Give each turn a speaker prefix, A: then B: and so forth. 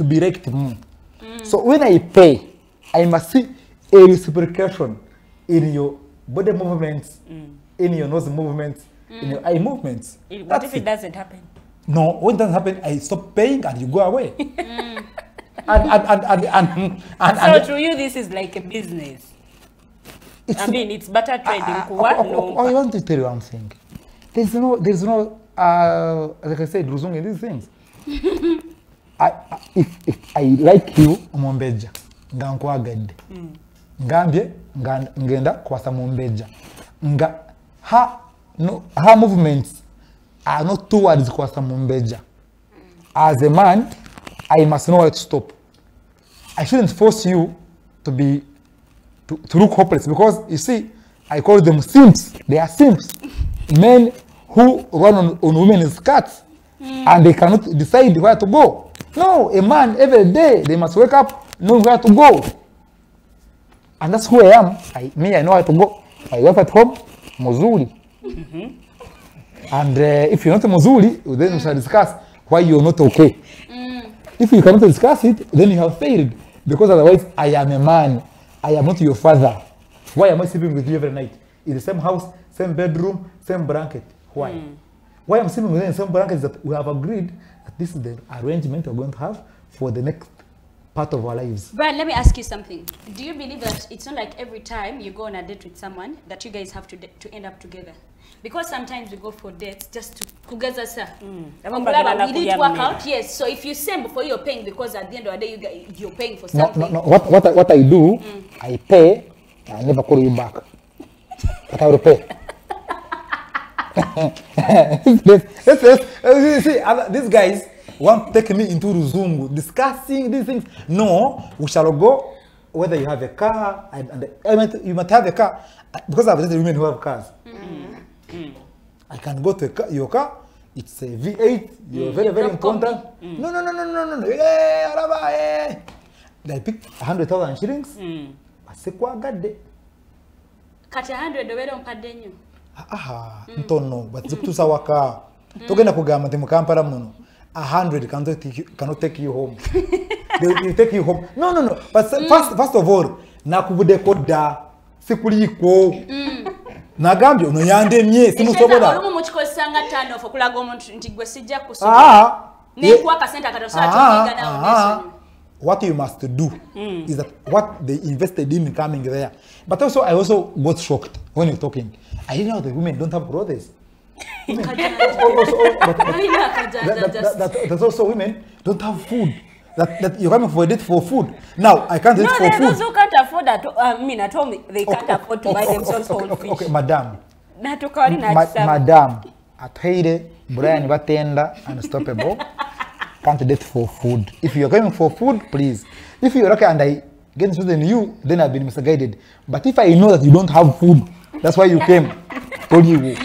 A: to be raked more. Mm. So when I pay, I must see a reciprocation in your body movements, mm. in your nose movements, in your eye movements.
B: It- What
A: That's
B: if it
A: it.
B: doesn't happen?
A: No, when that happen, I stop paying and you go away. Mm. and and and and and, and,
B: So
A: and
B: to you, this is like a business. I mean, it's better trading.
A: I,
B: Kuwa,
A: I, oh, oh,
B: no.
A: Oh, I, want to tell you one thing. There's no, there's no, uh, like I said, Ruzung in these things. I, if, if I like you, Mombeja, nga nkwagadde. Hmm. Ngambye, nga ngenda kwasa Mombeja. Nga, her, no, her movements are not towards kwasa Mombeja. Hmm. As a man, I must know where to stop. I shouldn't force you to be to, to look hopeless because you see, I call them simps. They are simps. Men who run on, on women's skirts hmm. and they cannot decide where to go. No, a man every day they must wake up knowing where to go. And that's who I am. I, me, I know where to go. I work at home, Mozuli. Mm-hmm. And uh, if you're not Mozuli, then we shall discuss why you're not okay. Mm. If you cannot discuss it, then you have failed. Because otherwise, I am a man. I am not your father. Why am I sleeping with you every night? In the same house, same bedroom, same blanket. Why? Mm. Why I'm sleeping within the same blanket is that we have agreed that this is the arrangement we're going to have for the next part of our lives.
C: Brian, let me ask you something. Do you believe that it's not like every time you go on a date with someone that you guys have to to end up together? Because sometimes we go for dates just to kugeza
B: Mm.
C: Mm.
B: Bagala
C: we need to work out. Yes. So if you send before you're paying, because at the end of the day you get, you're paying for something.
A: no, no. no. What, what, I, what I do, mm. I pay, I never call you back. But I will pay. Let's, let's, let's, let's see, these guys want to take me into Ruzungu, discussing these things. No, we shall go whether you have a car, and, and I mean, you must have a car, because I've dated women who have cars. I can go to a car, your car, it's a V8, you're mm. very, very
C: Drop combi.
A: important. Mm. No, no, no, no, no, no, no, hey, araba, hey. They pick 100,000 shillings, mm. basekwagadde.
C: Kati 100 obeera ompadde nnyo.
A: Aha ntono bazikutuusa waka togenda kugamba nti mu kampala muno a hundred cannot take you- cannot take you home? They will take you home. No no no but s- first, first of all nakubuddeko dda sikuliiko. Nagambye ono yandemye simusobola.
C: olumu mukikozesa nga turn off okulaga omuntu nti gwe sijja kusobola nenkuwa akasente akatosobola
A: ah.
C: nesonyiwa.
A: What you must do is that what they invested in coming there but also i also got shocked when you're talking i didn't know the women don't have clothes also, but, but, that, that, that, that, there's also women don't have food. That, that you're coming for date for food. Now I can't
B: No,
A: for
B: there are those who can't afford that. Uh, I mean, at home they oh, can't oh, afford to oh, buy themselves
A: okay,
B: whole
A: okay,
B: fish.
A: okay, madam.
B: Natoka wali na
A: Ma, madam, athaire Brian Batenda unstoppable. can't date for food. If you're coming for food, please. If you're okay and I get interested in you, then I've been misguided. But if I know that you don't have food, that's why you came. Told.
C: You